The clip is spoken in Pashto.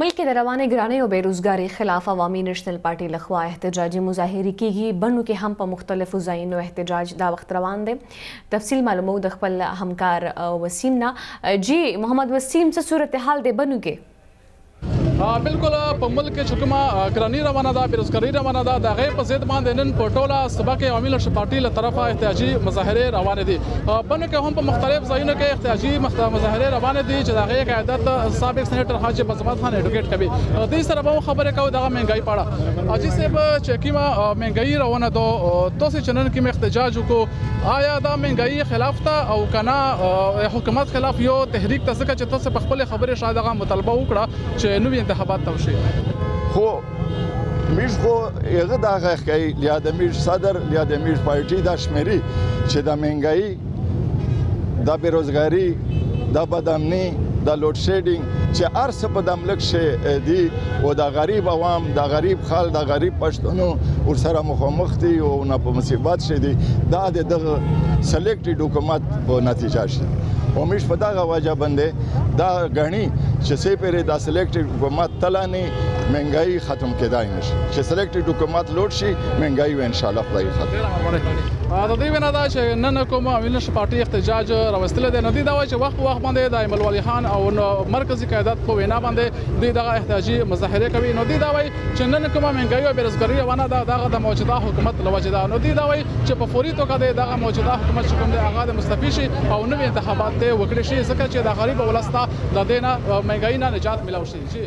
ملک کې د روانې ګرانۍ او بېروزګارۍ خلاف عوامي نېشنل پارټي له خوا احتجاجي مظاهرې کېږي، بڼو کې هم په مختلفو ځایونو احتجاج دا وخت روان دی. تفصیل معلوموو د خپل همکار وسیم نه. جی محمد وسیم څه صورتحال دی بنو کې؟ بالکل په ملک کې چې کومه ګرانی روانه ده بیروزګاری روانه ده د غې په ضد باندې نن په ټوله صوبه کې عوامي لښ پارټي له طرفه احتیاجي مظاهره روانه دي بنو کې هم په مختلف ځایونو کې احتجاجي مظاهره روانه دي چې دغه قیادت سابق سېنیټر حاجی بزمت خان اډوکیټ کوي دې سره به خبره کوو دغه منګای پاړه حاجی صاحب چې کیما منګای روانه دو تاسو چنن کې احتجاج وکړو آیا دا منګای خلاف ته او کنا حکومت خلاف یو تحریک ته ځکه چې تاسو په خپل خبره شاده غو مطالبه وکړه چې نو انتخابات توشي خو میرز خو هغه دا غږ کوي یا د میر صدر یا د میر پارټي دا شمیري چې د منګای د بیروزګاری د بدامنی د لوډ شیډینګ چې ارس په د ملک شي دی او د غریب عوام د غریب خال د غریب پښتنو ور سره مخامخ دي او نه په مصیبت شي دي دا د دغه سلیکټډ حکومت په نتیجه شي او مش په دغه وجه باندې دا غني چې سي پرې د سلیکټډ حکومت تلانی مهنګایي ختم کېدای نشي چې سلیکټډ حکومت لوټ شي مهنګایي به ان شاء الله خدای ختم د دې وینا دا چې نن کوم وینش پارټي احتجاج راوستل دي نو دي دا وایي چې وخت په وخت باندې د ایمل ولی خان او مرکزی قیادت په وینا باندې دوی دغه احتجاجي مظاهره کوي نو دي دا وایي چې نن کوم مهنګایي او بیروزګاری روانه ده دغه د موجوده حکومت لوجه ده نو دي دا وایي چې په فوري توګه دغه موجوده حکومت چې کوم دی هغه د مستفی شي او نوې انتخابات ته وکړي شي ځکه چې د غریب ولسته د دینه مهنګایي نه نجات ملو شي